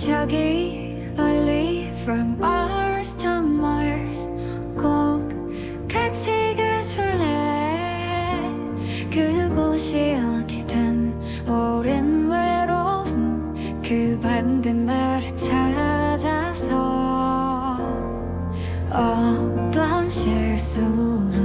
저기 멀리 from Mars to Mars. 꼭 같이 가줄래? 그곳이 어디든 오랜 외로움 그 반대말을 찾아서 어떤 실수로